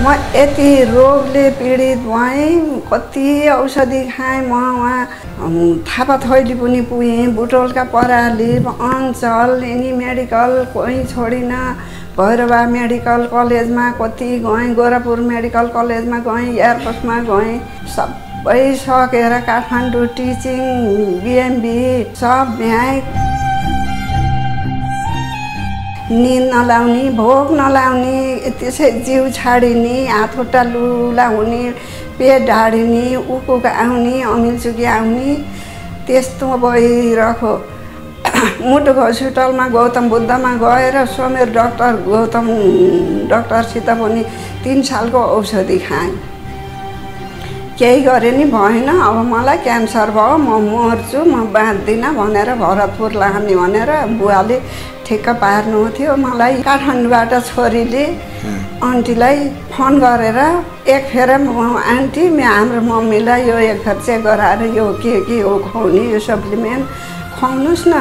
म यति रोगले पीडित भएँ कति औषधि खाएँ म उहाँ थापा थैली पनि पुगेँ बुटोलका पराली अञ्चल यिनी मेडिकल कोही छोडिनँ भैरवा मेडिकल कलेजमा कति गएँ गोरापुर मेडिकल कलेजमा गएँ एयरपोर्टमा गएँ सबै सकेर काठमाडौँ टिचिङ बिएमबी सब भ्याएँ। निद नलाउने भोक नलाउने त्यसै जिउ छाडिने हात खुट्टा लुला हुने पेट ढाडिने उकुक आउने अमिलचुकी आउने त्यस्तो भइरहेको मुटुको हस्पिटलमा गौतम बुद्धमा गएर समेर डक्टर गौतम डक्टरसित पनि तिन सालको औषधि खाएँ। केही गरेँ नि भएन अब मलाई क्यान्सर भयो म मर्छु म बाँच्दिनँ भनेर भरतपुर लाने भनेर बुवाले ठिक्क पार्नु थियो। मलाई काठमाडौँबाट छोरीले आन्टीलाई फोन गरेर एक फेर म आन्टी हाम्रो मम्मीलाई यो एक फेर चेक गराएर यो के के हो खुवाउने यो सप्लिमेन्ट खुवाउनुहोस् न।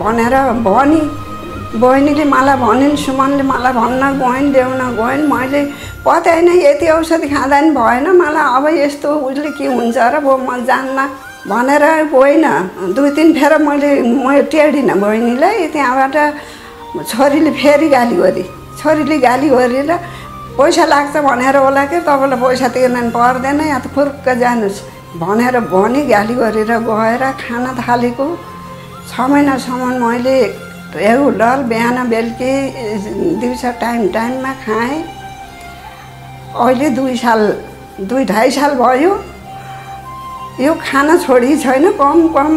भनेर भनी बहिनीले मलाई भनिन् सुमनले मलाई भन्न गइन् ल्याउन गइन्। मैले पत्याएन यति औषधि खाँदा नि भएन। मलाई अब यस्तो उसले के हुन्छ र म जान्न भनेर गइनँ दुई तिन फेर मैले म टेडिनँ बहिनीलाई त्यहाँबाट छोरीले फेरि गाली गरी। छोरीले गाली गरेर पैसा लाग्छ भनेर होला कि? तपाईँलाई पैसा तिर्न पर्दैन या त फुर्क जानुहोस् भनेर भनी गाली गरेर गएर खाना थालेको। छ महिनासम्म मैले रेगुलर बिहान बेलुकी दिउँसो टाइम टाइममा खाएँ। अहिले दुई साल दुई ढाई साल भयो। यो खाना छोडी छैन कम कम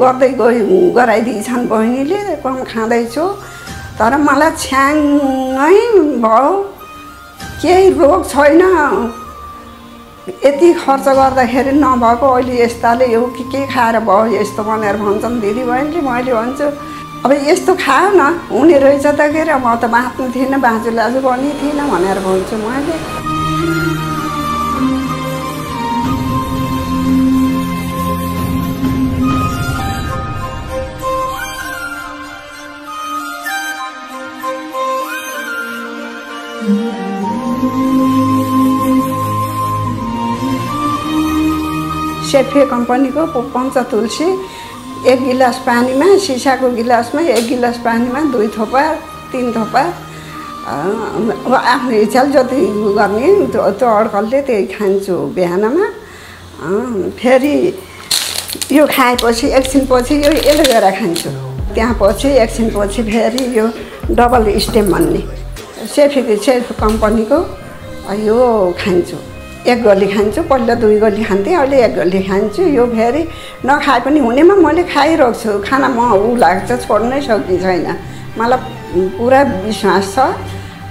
गर्दै गइ गराइदिएछन् बहिनीले कम खाँदैछु। तर मलाई छ्याङ्गै भयो। केही रोग छैन। यति खर्च गर्दाखेरि नभएको अहिले यस्ताले यो के के खाएर भयो यस्तो भनेर भन्छन् दिदीबहिनीले मैले भन्छु अब यस्तो खायो न। हुने रहेछ त के अरे म त बाँच्नु थिइनँ बाँचु लाजु पनि थिइनँ भनेर भन्छु मैले। सेफे कम्पनीको पञ्च तुलसी एक गिलास पानीमा सिसाको गिलासमा एक गिलास पानीमा दुई थोपा तिन थोपा आफ्नो इच्छा जति गर्ने त्यो अड्कलले त्यही खान्छु बिहानमा। फेरि यो खाएपछि एकछिनपछि यो एलोभेरा खान्छु। त्यहाँ पछि एकछिनपछि फेरि यो डबल स्टेम भन्ने। सेफी सेफ कम्पनीको यो खान्छु। एक गली खान्छु पहिला दुई गली खान्थेँ अहिले एक गली खान्छु। यो फेरि नखाए पनि हुनेमा मैले खाइरहेको छु। खाना म ऊ लाग्छ छोड्नै सक्ने छैन मलाई पुरा विश्वास छ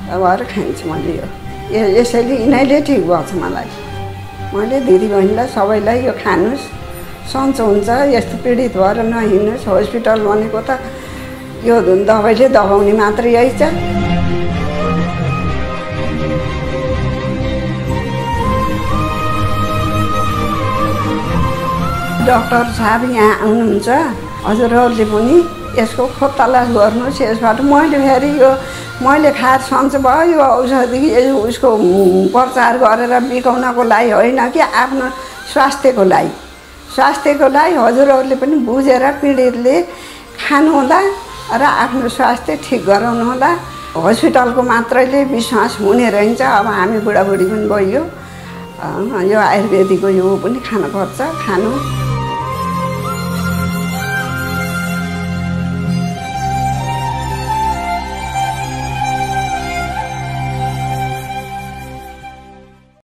भएर खान्छु मैले यो। यसैले यिनीहरूले ठिक भएको छ मलाई। मैले दिदीबहिनीलाई सबैलाई यो खानुहोस् सन्चो हुन्छ यस्तो पीडित भएर नहिँड्नुहोस् हस्पिटल भनेको त यो दबाईले दबाउने मात्रै यही छ डक्टर साहब यहाँ आउनुहुन्छ। हजुरहरूले पनि यसको खोप तलास गर्नुहोस् यसबाट मैले फेरि यो मैले खाएर सन्चो भयो यो औषधि उसको प्रचार गरेर बिकाउनको लागि होइन कि आफ्नो स्वास्थ्यको लागि। स्वास्थ्यको लागि हजुरहरूले पनि बुझेर पीडितले खानुहोला र आफ्नो स्वास्थ्य ठिक गराउनु होला हस्पिटलको मात्रैले विश्वास हुने रहन्छ अब हामी बुढाबुढी पनि भइयो यो आयुर्वेदिकको यो पनि खानुपर्छ खानु।